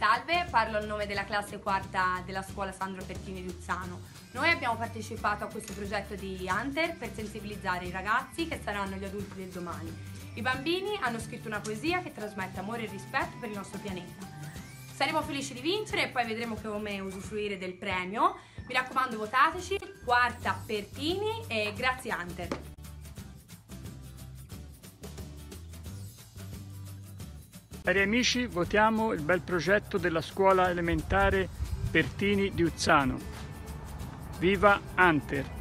Salve, parlo a nome della classe quarta della scuola Sandro Pertini di Uzzano. Noi abbiamo partecipato a questo progetto di Hunter per sensibilizzare i ragazzi che saranno gli adulti del domani. I bambini hanno scritto una poesia che trasmette amore e rispetto per il nostro pianeta. Saremo felici di vincere e poi vedremo come usufruire del premio. Mi raccomando, votateci. Quarta Pertini e grazie Hunter. Cari amici, votiamo il bel progetto della scuola elementare Pertini di Uzzano. Viva Hunter!